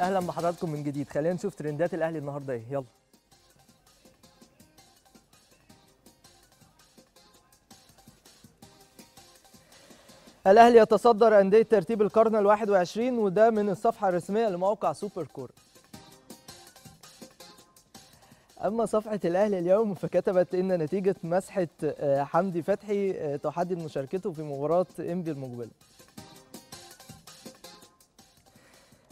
أهلا بحضراتكم من جديد. خلينا نشوف ترندات الأهلي النهارده إيه. يلا. الأهلي يتصدر أندية ترتيب القرن ال 21 وده من الصفحة الرسمية لموقع سوبر كوره أما صفحة الأهلي اليوم فكتبت إن نتيجة مسحة آه، حمدي فتحي آه، تحدد مشاركته في مباراة إنبي المقبله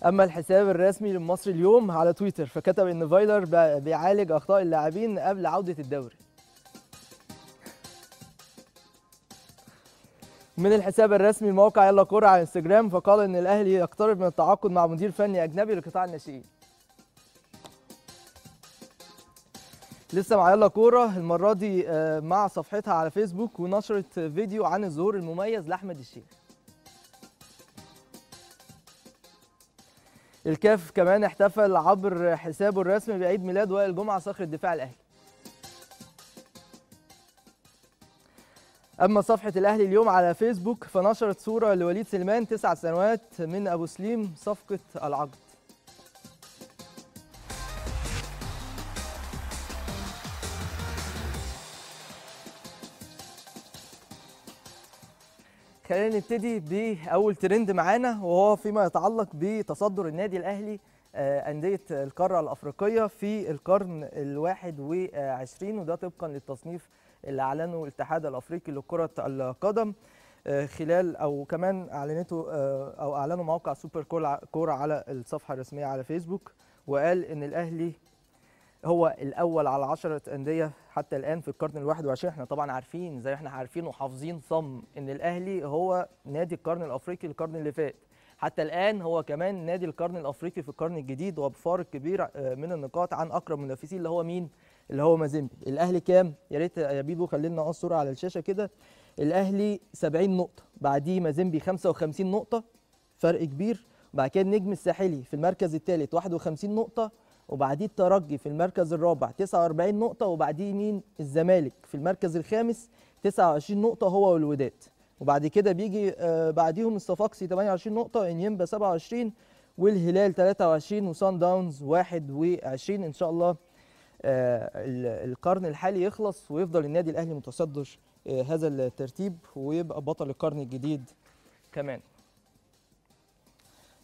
أما الحساب الرسمي للمصري اليوم على تويتر فكتب إن فايلر بيعالج أخطاء اللاعبين قبل عودة الدوري. من الحساب الرسمي لموقع يلا كوره على إنستجرام فقال إن الأهلي يقترب من التعاقد مع مدير فني أجنبي لقطاع الناشئين. لسه مع يلا كوره المرة دي آه، مع صفحتها على فيسبوك ونشرت فيديو عن الظهور المميز لأحمد الشيخ. الكاف كمان احتفل عبر حسابه الرسمي بعيد ميلاد وائل جمعة صخر الدفاع الأهلي. أما صفحة الأهلي اليوم على فيسبوك فنشرت صورة لوليد سليمان تسع سنوات من أبو سليم صفقة العقد. خلينا نبتدي بأول ترند معانا وهو فيما يتعلق بتصدر النادي الأهلي آه، أندية القارة الأفريقية في القرن الواحد وعشرين وده طبقا للتصنيف اللي أعلنه الاتحاد الأفريقي لكرة القدم آه، خلال أو كمان أعلنته آه، أو اعلنه موقع سوبر كورة على الصفحة الرسمية على فيسبوك وقال إن الأهلي هو الأول على 10 أندية حتى الآن في القرن الواحد وعشرين. إحنا طبعا عارفين زي إحنا عارفين وحافظين صم إن الأهلي هو نادي القرن الأفريقي القرن اللي فات. حتى الآن هو كمان نادي القرن الأفريقي في القرن الجديد وبفارق كبير آه، من النقاط عن أقرب منافسين اللي هو مين؟ اللي هو مازيمبي. الأهلي كام؟ يا ريت يا بيبو خلينا نقص الصورة على الشاشة كده. الأهلي 70 نقطة بعديه مازيمبي 55 نقطة فرق كبير. وبعد كده النجم الساحلي في المركز الثالث 51 نقطة وبعديه الترجي في المركز الرابع 49 نقطة وبعديه مين؟ الزمالك. في المركز الخامس 29 نقطة هو والوداد. وبعد كده بيجي آه، بعديهم الصفاقسي 28 نقطة إنيمبا 27 والهلال 23 وسان داونز 21 إن شاء الله آه، ال- القرن الحالي يخلص ويفضل النادي الأهلي متصدر آه، هذا الترتيب ويبقى بطل القرن الجديد كمان.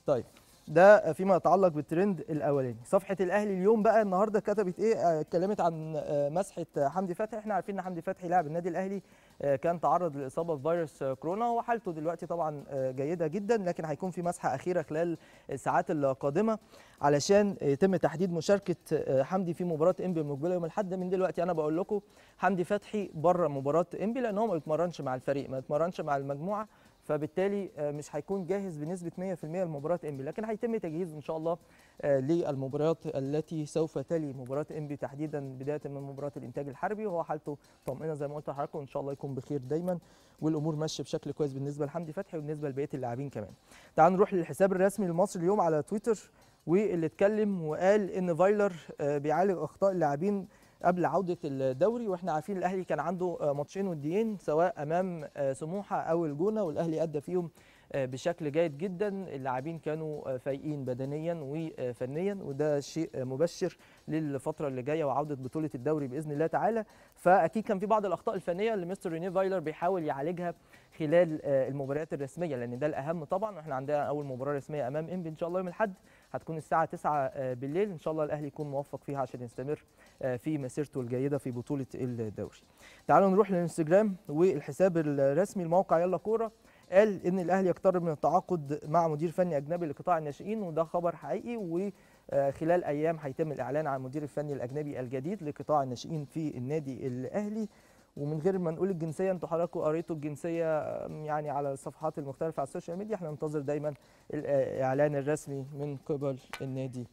طيب ده فيما يتعلق بالترند الأولاني. صفحة الأهلي اليوم بقى النهارده كتبت إيه؟ آه، اتكلمت عن آه، مسحة حمدي فتحي. إحنا عارفين إن حمدي فتحي لاعب النادي الأهلي آه، كان تعرض لإصابة بفيروس كورونا وحالته دلوقتي طبعا جيدة جدا لكن هيكون في مسحة أخيرة خلال الساعات القادمة علشان يتم تحديد مشاركة حمدي في مباراة إنبي المقبلة يوم الأحد. من دلوقتي أنا بقول لكم حمدي فتحي بره مباراة إنبي لأن هو ما بيتمرنش مع الفريق ما بيتمرنش مع المجموعة. فبالتالي آه، مش هيكون جاهز بنسبة 100% لمباراة إنبي لكن هيتم تجهيز إن شاء الله آه، للمباريات التي سوف تلي مباراة إنبي تحديدا بداية من مباراة الإنتاج الحربي وهو حالته طمئنة زي ما قلت لحضراتكم إن شاء الله يكون بخير دايما والأمور ماشية بشكل كويس بالنسبة لحمدي فتحي وبالنسبة لبقية اللاعبين كمان. تعالوا نروح للحساب الرسمي لمصر اليوم على تويتر واللي اتكلم وقال إن فايلر آه، بيعالج أخطاء اللاعبين قبل عودة الدوري وإحنا عارفين الأهلي كان عنده آه، ماتشين وديين سواء أمام آه، سموحة أو الجونة والأهلي أدى فيهم آه، بشكل جيد جدا. اللاعبين كانوا فايقين بدنيا وفنيا وده شيء مبشر للفترة اللي جاية وعودة بطولة الدوري بإذن الله تعالى. فأكيد كان في بعض الأخطاء الفنية اللي مستر ريني فايلر بيحاول يعالجها خلال المباريات الرسمية لأن ده الأهم طبعا إحنا عندنا أول مباراة رسمية أمام إنبي إن شاء الله يوم الأحد. هتكون الساعة 9 آه، بالليل. إن شاء الله الأهلي يكون موفق فيها عشان يستمر آه، في مسيرته الجيدة في بطولة الدوري. تعالوا نروح للانستجرام والحساب الرسمي لموقع يلا كورة. قال إن الأهلي يقترب من التعاقد مع مدير فني أجنبي لقطاع الناشئين وده خبر حقيقي. وخلال أيام هيتم الإعلان عن المدير الفني الأجنبي الجديد لقطاع الناشئين في النادي الأهلي. ومن غير ما نقول الجنسية أنتوا حضراتكم قريتوا الجنسية يعني على الصفحات المختلفة على ال social media إحنا ننتظر دايما الاعلان الرسمي من قبل النادي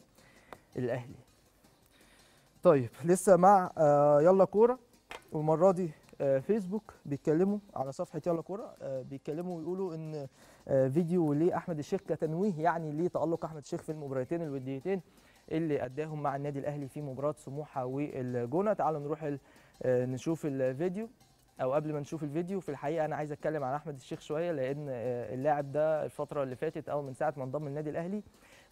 الأهلي. طيب لسه مع آه، يلا كورة. والمرة دي آه، فيسبوك بيتكلموا على صفحة يلا كورة آه، بيتكلموا ويقولوا إن آه، فيديو لأحمد الشيخ كتنويه يعني لتألق أحمد الشيخ في المباراتين الوديتين اللي أداهم مع النادي الأهلي في مباراة سموحة والجونة. تعالوا نروح آه، نشوف الفيديو أو قبل ما نشوف الفيديو في الحقيقة أنا عايز أتكلم عن أحمد الشيخ شوية لأن آه، اللاعب ده الفترة اللي فاتت أو من ساعة ما انضم النادي الأهلي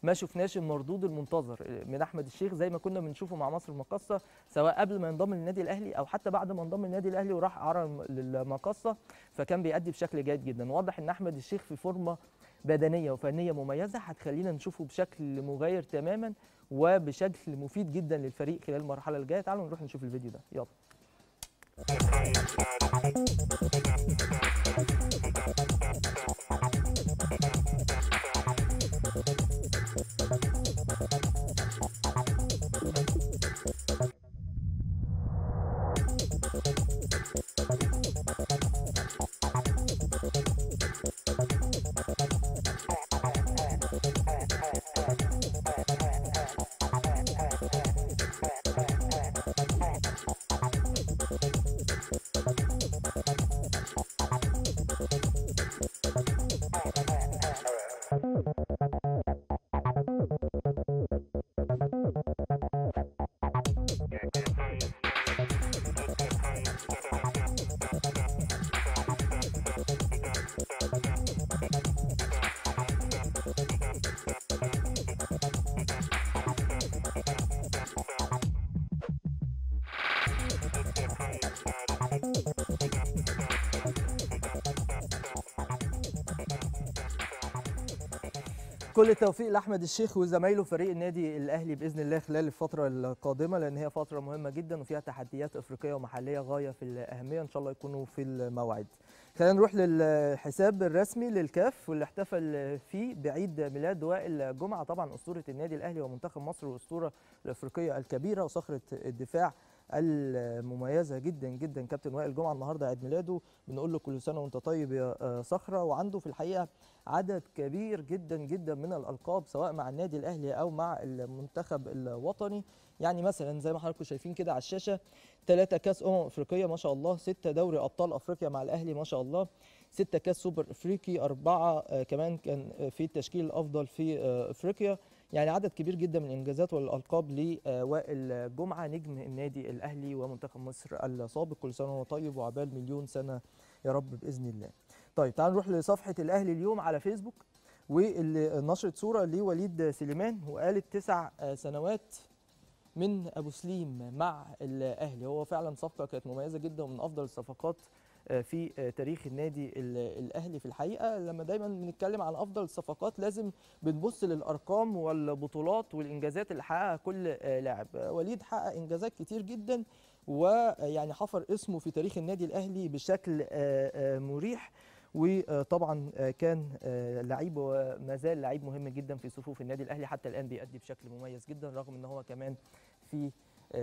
ما شفناش المردود المنتظر من أحمد الشيخ زي ما كنا بنشوفه مع مصر المقاصة سواء قبل ما ينضم للنادي الأهلي أو حتى بعد ما انضم للنادي الأهلي وراح اعاره للمقاصة فكان بيأدي بشكل جيد جدا. واضح إن أحمد الشيخ في فورمة بدنية وفنية مميزة هتخلينا نشوفه بشكل مغاير تماما وبشكل مفيد جدا للفريق خلال المرحلة الجاية. تعالوا نروح نشوف الفيديو ده. يلا. Thank you. كل التوفيق لأحمد الشيخ وزمايله فريق النادي الأهلي بإذن الله خلال الفترة القادمة لأن هي فترة مهمة جدا وفيها تحديات إفريقية ومحلية غاية في الأهمية إن شاء الله يكونوا في الموعد. خلينا نروح للحساب الرسمي للكاف واللي احتفل فيه بعيد ميلاد وائل جمعة طبعا أسطورة النادي الأهلي ومنتخب مصر والاسطوره الإفريقية الكبيرة وصخرة الدفاع المميزة جدا جدا كابتن وائل جمعة النهارده عيد ميلاده. بنقول له كل سنة وانت طيب يا صخرة. وعنده في الحقيقة عدد كبير جدا جدا من الألقاب سواء مع النادي الأهلي أو مع المنتخب الوطني. يعني مثلا زي ما حضراتكم شايفين كده على الشاشة ثلاثة كاس أمم أفريقية ما شاء الله ستة دوري أبطال أفريقيا مع الأهلي ما شاء الله ستة كاس سوبر أفريقي أربعة كمان كان في التشكيل الأفضل في أفريقيا. يعني عدد كبير جدا من الانجازات والألقاب لوائل جمعة نجم النادي الأهلي ومنتخب مصر السابق كل سنة وهو طيب وعبال مليون سنة يا رب بإذن الله. طيب تعالوا نروح لصفحة الأهلي اليوم على فيسبوك واللي نشرت صورة لوليد سليمان وقالت تسع سنوات من أبو سليم مع الأهلي هو فعلا صفقة كانت مميزة جدا ومن أفضل الصفقات في تاريخ النادي الأهلي في الحقيقة. لما دايما بنتكلم عن أفضل الصفقات لازم بنبص للأرقام والبطولات والإنجازات اللي حققها كل لاعب. وليد حقق إنجازات كتير جدا ويعني حفر اسمه في تاريخ النادي الأهلي بشكل مريح. وطبعا كان لعيب وما زال لعيب مهم جدا في صفوف النادي الأهلي حتى الآن بيأدي بشكل مميز جدا رغم إن هو كمان في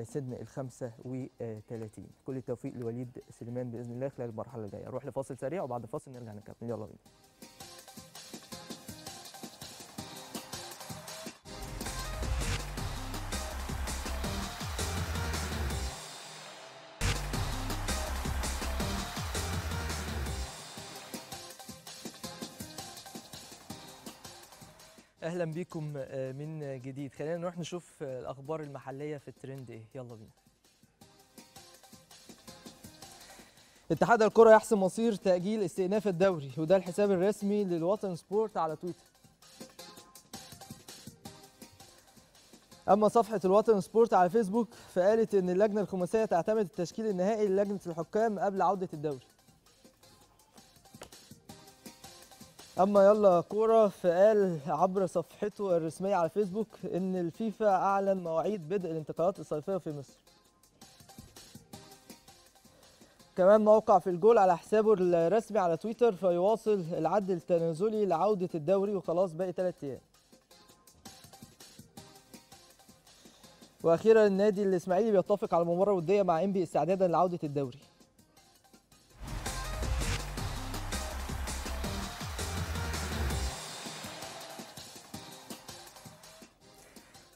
سن ال 35 كل التوفيق لوليد سليمان بإذن الله خلال المرحلة الجاية. نروح لفاصل سريع وبعد الفاصل نرجع نكمل. يلا بينا. أهلا بيكم من جديد. خلينا نروح نشوف الأخبار المحلية في الترند إيه. يلا بينا. اتحاد الكرة يحسم مصير تأجيل استئناف الدوري وده الحساب الرسمي للوطن سبورت على تويتر. أما صفحة الوطن سبورت على فيسبوك فقالت إن اللجنة الخماسية تعتمد التشكيل النهائي للجنة الحكام قبل عودة الدوري. أما يلا كورة فقال عبر صفحته الرسمية على فيسبوك إن الفيفا أعلن مواعيد بدء الانتقالات الصيفية في مصر. كمان موقع في الجول على حسابه الرسمي على تويتر فيواصل العد التنازلي لعودة الدوري وخلاص باقي ثلاث أيام. وأخيرا النادي الإسماعيلي بيتفق على مباراة ودية مع انبي استعدادا لعودة الدوري.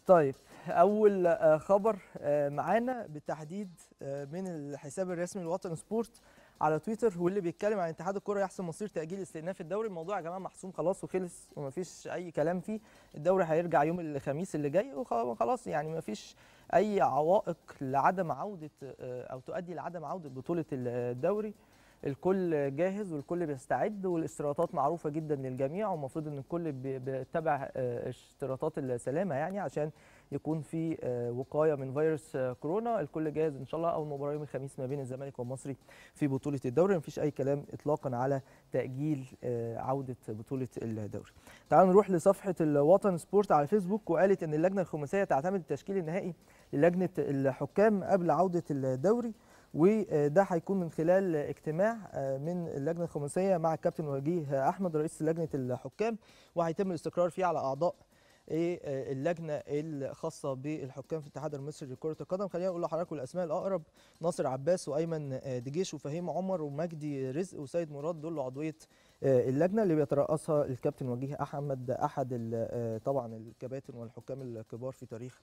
طيب أول خبر معانا بالتحديد من الحساب الرسمي للوطن سبورت على تويتر واللي بيتكلم عن اتحاد الكرة يحسم مصير تأجيل استئناف الدوري. الموضوع يا جماعة محسوم خلاص وخلص ومفيش أي كلام فيه. الدوري هيرجع يوم الخميس اللي جاي وخلاص يعني مفيش أي عوائق لعدم عودة أو تؤدي لعدم عودة بطولة الدوري. الكل جاهز والكل بيستعد والاشتراطات معروفة جدا للجميع والمفروض إن الكل بي- بيتبع آه، اشتراطات السلامة يعني عشان يكون في آه، وقاية من فيروس آه، كورونا. الكل جاهز إن شاء الله أول مباراه يوم الخميس ما بين الزمالك والمصري في بطولة الدوري. مفيش أي كلام اطلاقا على تأجيل عودة بطولة الدوري. تعالوا نروح لصفحة الوطن سبورت على فيسبوك وقالت إن اللجنة الخماسية تعتمد التشكيل النهائي للجنة الحكام قبل عودة الدوري. وده هيكون من خلال اجتماع آه، من اللجنة الخماسية مع الكابتن وجيه أحمد رئيس لجنة الحكام وهيتم الاستقرار فيه على أعضاء إيه آه، اللجنة الخاصة بالحكام في الاتحاد المصري لكرة القدم. خلينا نقول لحضراتكم الأسماء. الأقرب ناصر عباس وأيمن آه، دجيش وفهيم عمر ومجدي رزق وسيد مراد. دول عضوية اللجنة اللي بيترأسها الكابتن وجيه أحمد أحد طبعا الكباتن والحكام الكبار في تاريخ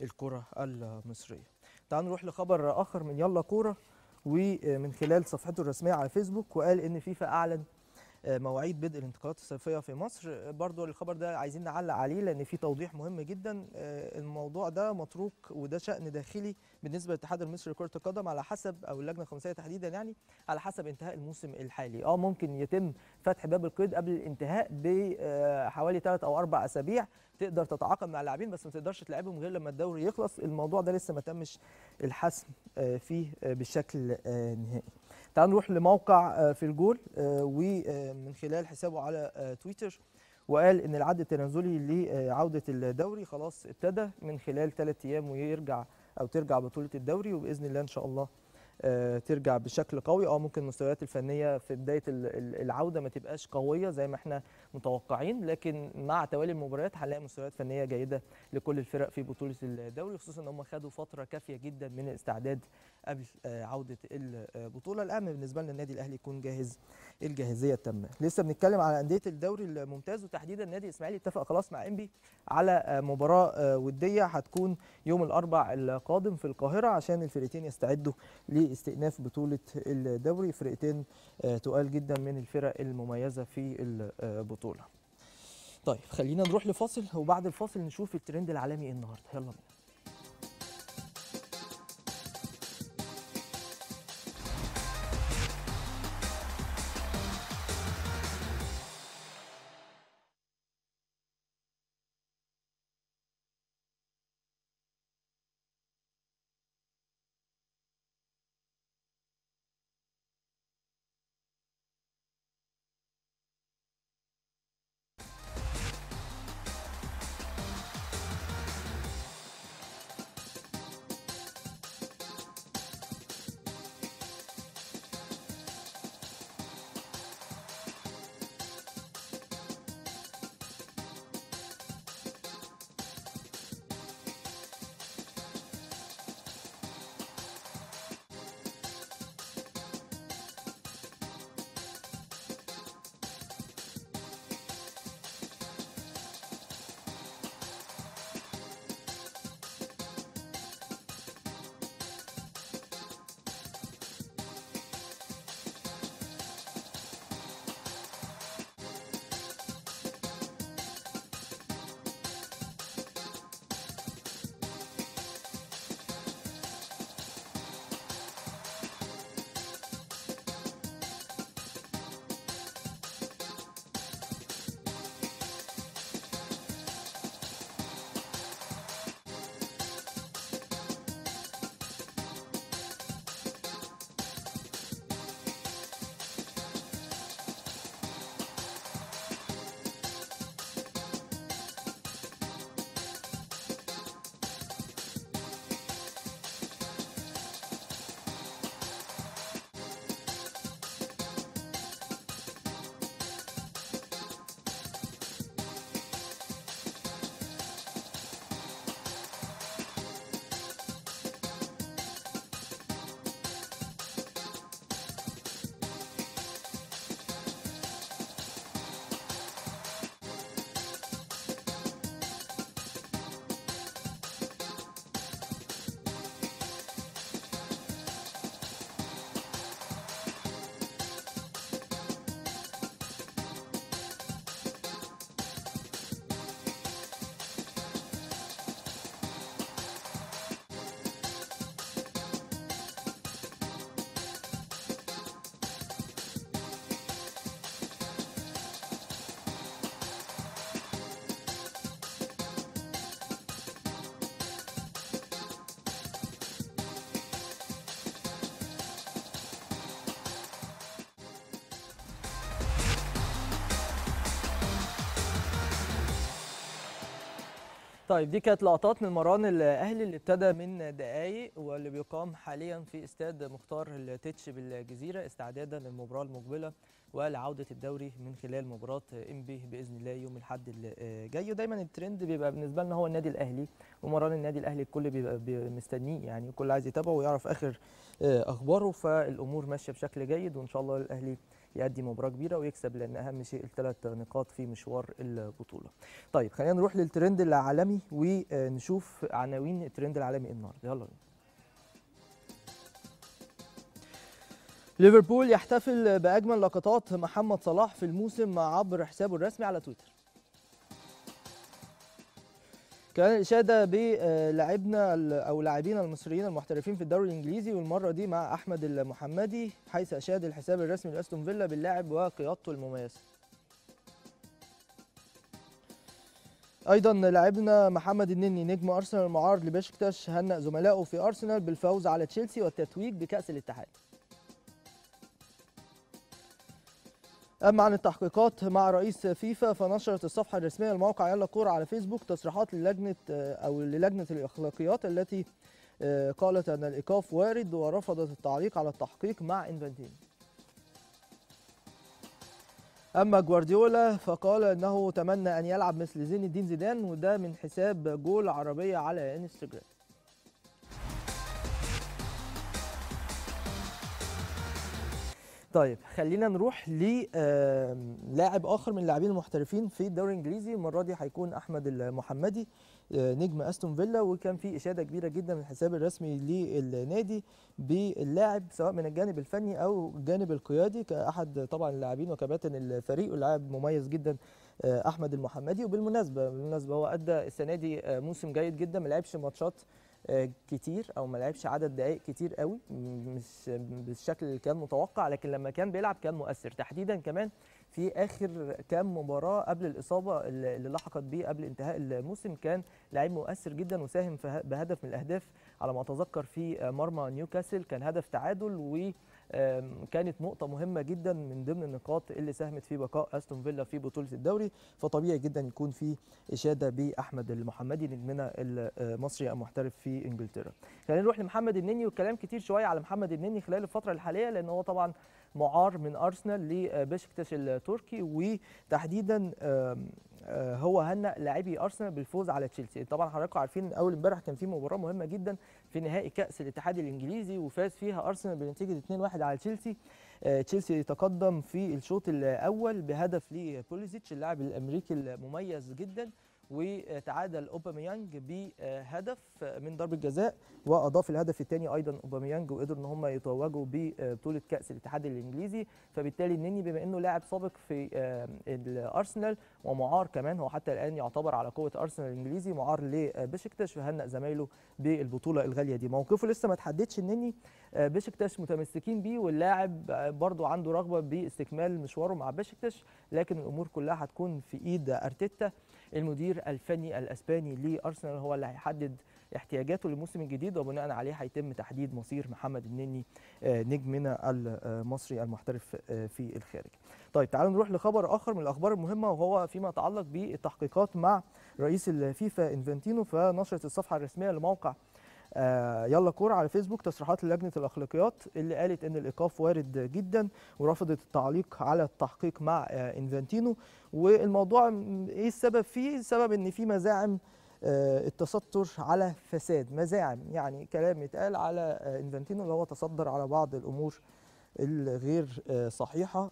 الكرة المصرية. تعالوا نروح لخبر آخر من يلا كورة ومن خلال صفحته الرسمية على فيسبوك وقال إن فيفا أعلن آه، مواعيد بدء الانتقالات الصيفية في مصر. برضو الخبر ده عايزين نعلق عليه لأن في توضيح مهم جدا آه، الموضوع ده متروك وده شأن داخلي بالنسبة للاتحاد المصري لكرة القدم على حسب أو اللجنة الخماسية تحديدا يعني على حسب انتهاء الموسم الحالي. آه ممكن يتم فتح باب القيد قبل الانتهاء بحوالي ثلاث أو أربع أسابيع. تقدر تتعاقد مع اللاعبين بس ما تقدرش تلعبهم غير لما الدوري يخلص. الموضوع ده لسه ما تمش الحسم آه، فيه آه، بشكل آه، نهائي تعال نروح لموقع آه، في الجول آه، ومن خلال حسابه على آه، تويتر وقال إن العد التنازلي لعودة الدوري خلاص ابتدى من خلال ثلاث أيام ويرجع أو ترجع بطولة الدوري وبإذن الله إن شاء الله آه، ترجع بشكل قوي. آه ممكن المستويات الفنية في بداية ال- ال- العودة ما تبقاش قوية زي ما إحنا متوقعين لكن مع توالي المباريات هنلاقي مستويات فنية جيدة لكل الفرق في بطولة الدوري خصوصا إن هم خدوا فترة كافية جدا من الاستعداد قبل آه، عودة البطولة. الأهم بالنسبة لنا النادي الأهلي يكون جاهز الجاهزية التامة. لسه بنتكلم على أندية الدوري الممتاز وتحديدا النادي الاسماعيلي اتفق خلاص مع إنبي على آه، مباراة آه، ودية هتكون يوم الأربع القادم في القاهرة عشان الفرقتين يستعدوا لاستئناف بطولة الدوري. فرقتين تقال جدا من الفرق المميزة في البطوله طيب خلينا نروح لفاصل وبعد الفاصل نشوف الترند العالمي إيه النهارده. يلا بينا. طيب دي كانت لقطات من مران الاهلي اللي ابتدى من دقائق واللي بيقام حاليا في استاد مختار التتش بالجزيرة استعدادا للمباراة المقبلة ولعودة الدوري من خلال مباراة انبي بإذن الله يوم الأحد اللي جاي ودايما الترند بيبقى بالنسبة لنا هو النادي الأهلي ومران النادي الأهلي الكل بيبقى بي- مستنيه يعني الكل عايز يتابعه ويعرف آخر آه، أخباره فالأمور ماشية بشكل جيد وإن شاء الله الأهلي يأدي مباراة كبيرة ويكسب لأن أهم شيء الثلاث نقاط في مشوار البطولة. طيب خلينا نروح للترند العالمي ونشوف عناوين الترند العالمي إيه النهارده يلا بينا. ليفربول يحتفل بأجمل لقطات محمد صلاح في الموسم عبر حسابه الرسمي على تويتر. كان الإشادة بلاعبنا أو لاعبينا المصريين المحترفين في الدوري الإنجليزي والمرة دي مع أحمد المحمدي حيث أشاد الحساب الرسمي لأستون فيلا باللاعب وقيادته المميزة. أيضا لاعبنا محمد النني نجم أرسنال المعارض لبشكتاش هنأ زملائه في أرسنال بالفوز على تشيلسي والتتويج بكأس الاتحاد أما عن التحقيقات مع رئيس فيفا فنشرت الصفحة الرسمية لموقع يلا كورة على فيسبوك تصريحات للجنة أو للجنة الإخلاقيات التي آه، قالت أن الإيقاف وارد ورفضت التعليق على التحقيق مع انفانتينو أما جوارديولا فقال إنه تمنى أن يلعب مثل زين الدين زيدان وده من حساب جول عربية على انستجرام طيب خلينا نروح للاعب آخر من اللاعبين المحترفين في الدوري الإنجليزي. المرة دي هيكون أحمد المحمدي آه، نجم أستون فيلا وكان في إشادة كبيرة جدا من الحساب الرسمي للنادي باللاعب سواء من الجانب الفني أو الجانب القيادي كأحد طبعا اللاعبين وكباتن الفريق ولاعب مميز جدا آه، أحمد المحمدي. وبالمناسبة بالمناسبة هو أدى السنة دي آه، موسم جيد جدا ما لعبش ماتشات كتير أو ما لعبش عدد دقائق كتير قوي مش بالشكل اللي كان متوقع لكن لما كان بيلعب كان مؤثر. تحديدا كمان في آخر كام مباراة قبل الإصابة اللي لحقت بيه قبل انتهاء الموسم كان لعيب مؤثر جدا وساهم بهدف من الأهداف على ما أتذكر في مرمى نيوكاسل كان هدف تعادل وكانت نقطة مهمة جدا من ضمن النقاط اللي ساهمت في بقاء أستون فيلا في بطولة الدوري فطبيعي جدا يكون في إشادة بأحمد المحمدي نجمنا المصري المحترف في إنجلترا. خلينا نروح لمحمد النني والكلام كتير شوية على محمد النني خلال الفترة الحالية لأن هو طبعا معار من أرسنال لبشكتاش التركي وتحديدا آه، هو هنأ لاعبي أرسنال بالفوز على تشيلسي. طبعا حضراتكم عارفين أول امبارح كان في مباراة مهمة جدا في نهائي كأس الاتحاد الإنجليزي وفاز فيها أرسنال بنتيجة 2-1 على تشيلسي. آه، تشيلسي تقدم في الشوط الأول بهدف لبوليزيتش اللاعب الأمريكي المميز جدا. وتعادل أوباميانج بهدف من ضربة جزاء وأضاف الهدف الثاني أيضا أوباميانج وقدروا إن هم يتوجوا ببطوله كأس الاتحاد الإنجليزي. فبالتالي النني بما إنه لاعب سابق في آه، الأرسنال ومعار كمان هو حتى الآن يعتبر على قوة أرسنال الإنجليزي معار لبشكتاش فهنأ زمايله بالبطولة الغالية دي. موقفه لسه ما تحددش النني آه، بشكتاش متمسكين بيه واللاعب برضو عنده رغبة باستكمال مشواره مع بشكتاش لكن الأمور كلها هتكون في إيد أرتيتا. المدير الفني الأسباني لأرسنال هو اللي هيحدد احتياجاته للموسم الجديد وبناء عليه هيتم تحديد مصير محمد النني آه، نجمنا المصري المحترف آه، في الخارج. طيب تعالوا نروح لخبر آخر من الأخبار المهمة وهو فيما يتعلق بالتحقيقات مع رئيس الفيفا انفانتينو فنشرت الصفحة الرسمية لموقع آه، يلا كورة على فيسبوك تصريحات لجنة الأخلاقيات اللي قالت إن الإيقاف وارد جدا ورفضت التعليق على التحقيق مع آه، إنفانتينو. والموضوع إيه السبب فيه؟ السبب إن في مزاعم آه، التستر على فساد. مزاعم يعني كلام يتقال على إنفانتينو اللي هو تصدر على بعض الأمور الغير صحيحة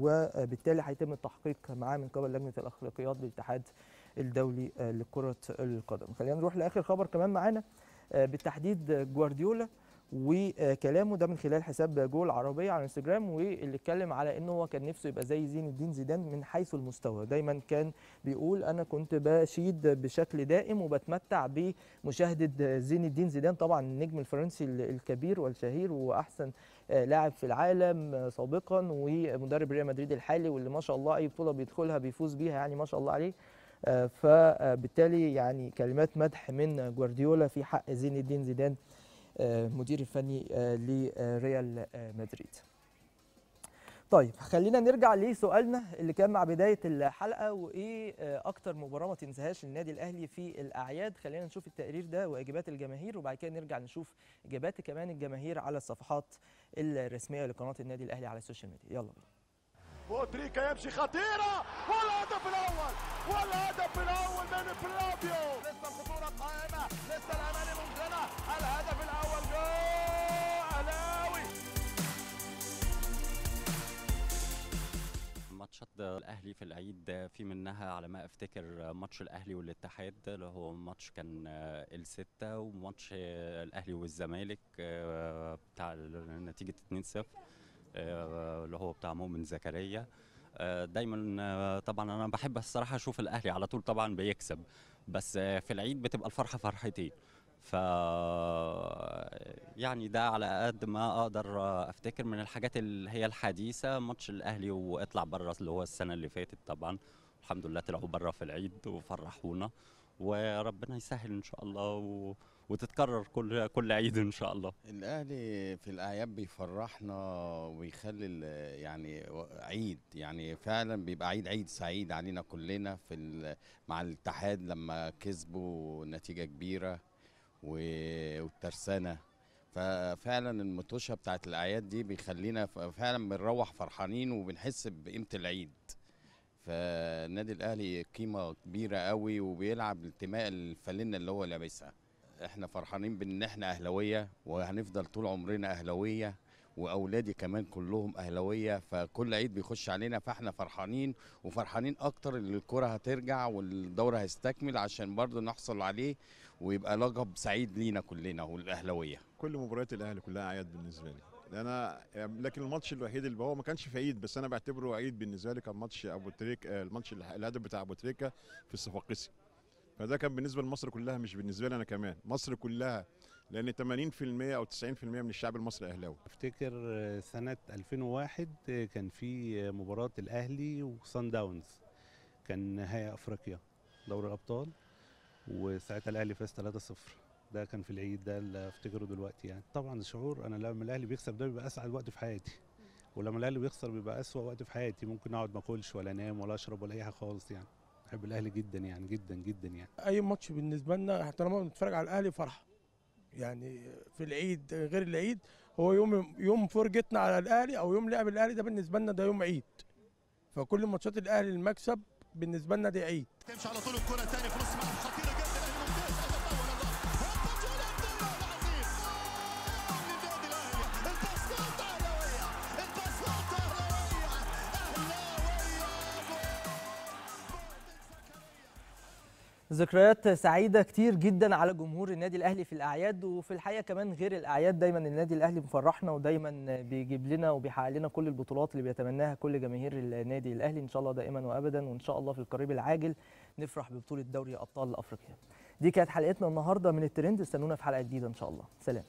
وبالتالي هيتم التحقيق معاه من قبل لجنة الأخلاقيات بالاتحاد الدولي لكرة القدم. خلينا نروح لآخر خبر كمان معانا. بالتحديد جوارديولا وكلامه ده من خلال حساب جول عربية على انستجرام واللي اتكلم على انه هو كان نفسه يبقى زي زين الدين زيدان من حيث المستوى. دايما كان بيقول أنا كنت بشيد بشكل دائم وبتمتع بمشاهدة زين الدين زيدان طبعا النجم الفرنسي الكبير والشهير وأحسن آه، لاعب في العالم آه، سابقا ومدرب ريال مدريد الحالي واللي ما شاء الله أي بطولة بيدخلها بيفوز بيها يعني ما شاء الله عليه. آه، فبالتالي يعني كلمات مدح من جوارديولا في حق زين الدين زيدان آه، مدير الفني آه، لريال آه، مدريد. طيب خلينا نرجع لسؤالنا اللي كان مع بداية الحلقة وإيه آه، أكتر مباراة ما تنساهاش للنادي الأهلي في الأعياد. خلينا نشوف التقرير ده وإجابات الجماهير وبعد كده نرجع نشوف إجابات كمان الجماهير على الصفحات الرسمية لقناة النادي الأهلي على ال social media. يلا بينا. بوتريكة يمشي خطيرة. والهدف الأول. والهدف الأول من فلافيو. لسه الخطورة قائمة. لسه الأماني ممكنة الهدف الأول جول أهلاوي. ماتشات الأهلي في العيد في منها على ما أفتكر ماتش الأهلي والاتحاد. اللي هو ماتش كان الستة وماتش الأهلي والزمالك بتاع نتيجة 2-0 اللي هو بتاع مؤمن زكريا. دايما طبعا أنا بحب الصراحة أشوف الأهلي على طول طبعا بيكسب بس في العيد بتبقى الفرحة فرحتين. ف يعني ده على قد ما أقدر أفتكر من الحاجات اللي هي الحديثة ماتش الأهلي واطلع بره اللي هو السنة اللي فاتت طبعا. الحمد لله طلعوا بره في العيد وفرحونا وربنا يسهل إن شاء الله و... وتتكرر كل كل عيد إن شاء الله. الأهلي في الأعياد بيفرحنا ويخلي يعني عيد يعني فعلا بيبقى عيد عيد سعيد علينا كلنا في مع الاتحاد لما كسبوا نتيجة كبيرة والترسانة. ففعلا المطوشه بتاعت الأعياد دي بيخلينا فعلا بنروح فرحانين وبنحس بقيمة العيد. فالنادي الأهلي قيمة كبيرة قوي وبيلعب انتماء الفالنه اللي هو لابسها. إحنا فرحانين بان إحنا اهلاوية وهنفضل طول عمرنا اهلاوية واولادي كمان كلهم اهلاوية فكل عيد بيخش علينا فاحنا فرحانين وفرحانين أكتر ان الكرة هترجع والدوري هيستكمل عشان برضه نحصل عليه ويبقى لقب سعيد لينا كلنا والاهلاوية. كل مباريات الاهلي كلها اعياد بالنسبة لي. أنا لكن الماتش الوحيد اللي هو ما كانش في عيد بس أنا بعتبره عيد بالنسبة لي كان ماتش أبو تريك الماتش الهدف بتاع أبو تريكة في الصفاقسي. فده كان بالنسبة لمصر كلها مش بالنسبة لي أنا كمان. مصر كلها لأن 80% أو 90% من الشعب المصري أهلاوي. أفتكر سنة 2001 كان في مباراة الأهلي وصن داونز. كان نهائي أفريقيا دوري الأبطال وساعتها الأهلي فاز 3-0 ده كان في العيد ده اللي أفتكره دلوقتي يعني. طبعا الشعور أنا لما الأهلي بيكسب ده بيبقى أسعد وقت في حياتي. ولما الأهلي بيخسر بيبقى أسوأ وقت في حياتي. ممكن أقعد ما أكلش ولا أنام ولا أشرب ولا أي حاجة خالص يعني. بحب الأهلي جدا يعني جدا جدا يعني. أي ماتش بالنسبة لنا طالما بنتفرج على الأهلي فرحة. يعني في العيد غير العيد هو يوم يوم فرجتنا على الأهلي أو يوم لعب الأهلي ده بالنسبة لنا ده يوم عيد. فكل ماتشات الأهلي المكسب بالنسبة لنا دي عيد. تمشي على طول الكرة تاني في نص ملعب. خطيرة ذكريات سعيدة كتير جدا على جمهور النادي الأهلي في الأعياد وفي الحقيقة كمان غير الأعياد دايما النادي الأهلي مفرحنا ودايما بيجيب لنا وبيحقق لنا كل البطولات اللي بيتمناها كل جماهير النادي الأهلي إن شاء الله دائما وابدا وإن شاء الله في القريب العاجل نفرح ببطولة دوري أبطال أفريقيا. دي كانت حلقتنا النهارده من الترند استنونا في حلقة جديدة إن شاء الله. سلام.